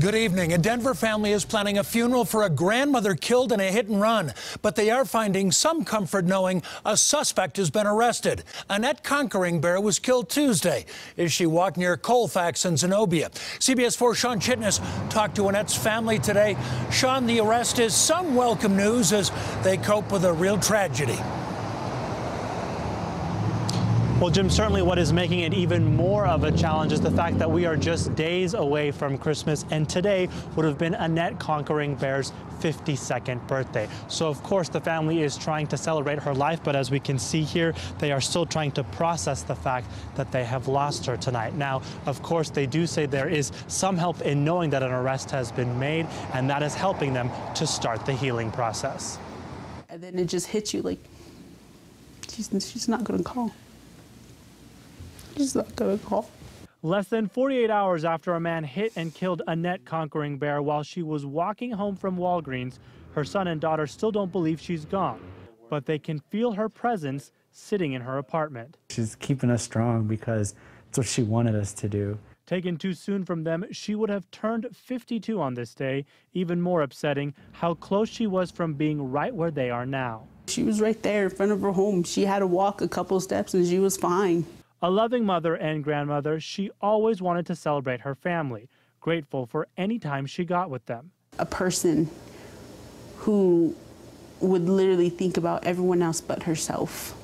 Good evening. A Denver family is planning a funeral for a grandmother killed in a hit and run, but they are finding some comfort knowing a suspect has been arrested. Annette Conquering Bear was killed Tuesday as she walked near Colfax and Zenobia. CBS 4 Shawn Chitnis talked to Annette's family today. Sean, the arrest is some welcome news as they cope with a real tragedy. Well, Jim, certainly what is making it even more of a challenge is the fact that we are just days away from Christmas, and today would have been Annette Conquering Bear's 52nd birthday. So, of course, the family is trying to celebrate her life, but as we can see here, they are still trying to process the fact that they have lost her tonight. Now, of course, they do say there is some help in knowing that an arrest has been made, and that is helping them to start the healing process. And then it just hits you like, she's, she's not going to call. He's not gonna call. Less than 48 hours after a man hit and killed Annette Conquering Bear while she was walking home from Walgreens, her son and daughter still don't believe she's gone, but they can feel her presence sitting in her apartment. She's keeping us strong because it's what she wanted us to do. Taken too soon from them, she would have turned 52 on this day. Even more upsetting, how close she was from being right where they are now. She was right there in front of her home. She had to walk a couple steps and she was fine. A loving mother and grandmother, she always wanted to celebrate her family, grateful for any time she got with them. A person who would literally think about everyone else but herself.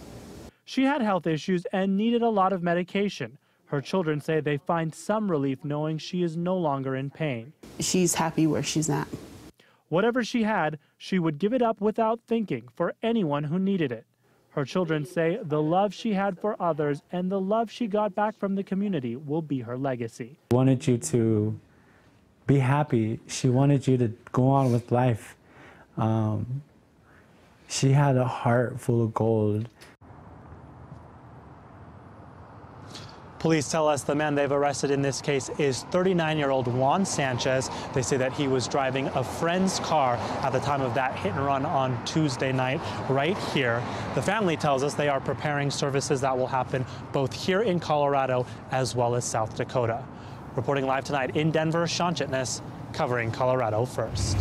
She had health issues and needed a lot of medication. Her children say they find some relief knowing she is no longer in pain. She's happy where she's at. Whatever she had, she would give it up without thinking for anyone who needed it. Her children say the love she had for others and the love she got back from the community will be her legacy. Wanted you to be happy. She wanted you to go on with life. Um, she had a heart full of gold. Police tell us the man they've arrested in this case is 39-year-old Juan Sanchez. They say that he was driving a friend's car at the time of that hit and run on Tuesday night right here. The family tells us they are preparing services that will happen both here in Colorado as well as South Dakota. Reporting live tonight in Denver, Shawn Chitnis, covering Colorado First.